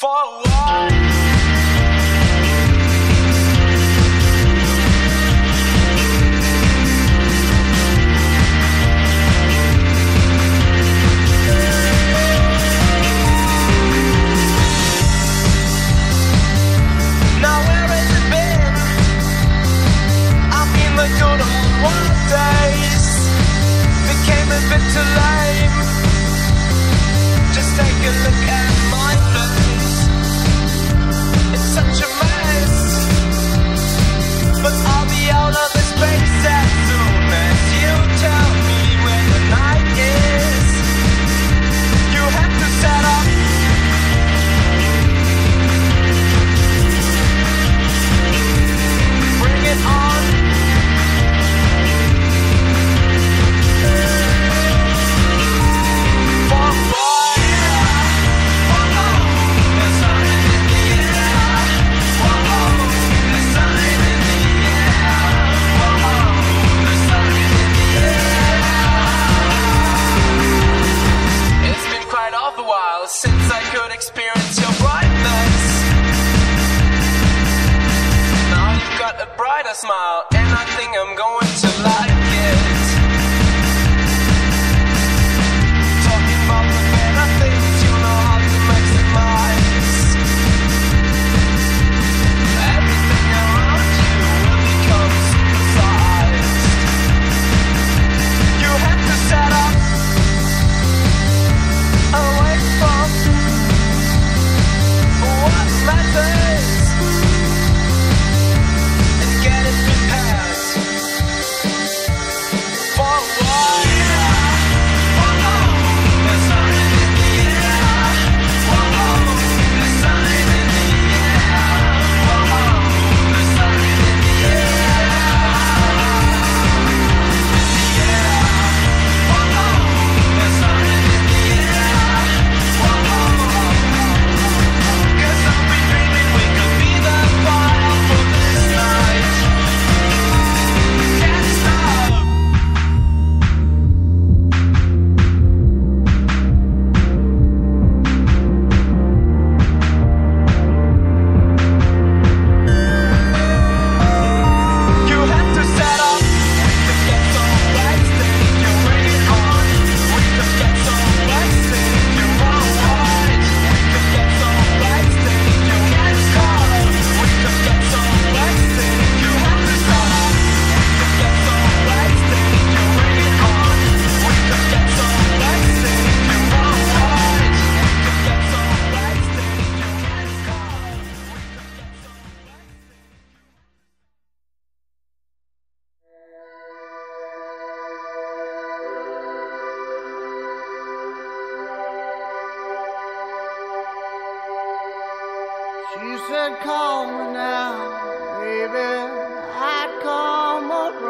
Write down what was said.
For what? smile, and I think I'm going. She said, call me now, baby, I'd come around.